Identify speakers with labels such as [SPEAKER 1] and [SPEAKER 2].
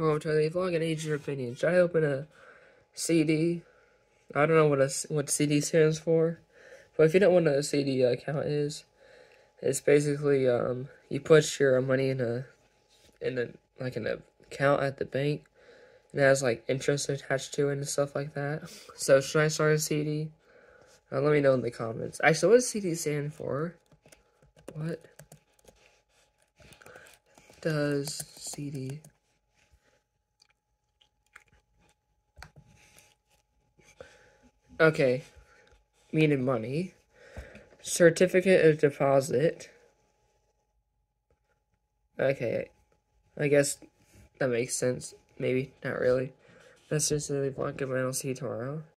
[SPEAKER 1] The vlog and age your opinion. Should I open a CD? I don't know what a what CD stands for, but if you don't know what a CD account is, it's basically um you put your money in a in a like an account at the bank, and it has like interest attached to it and stuff like that. So should I start a CD? Uh, let me know in the comments. Actually, what does CD stand for? What does CD Okay. Meaning money. Certificate of deposit. Okay. I guess that makes sense. Maybe. Not really. That's just my see tomorrow.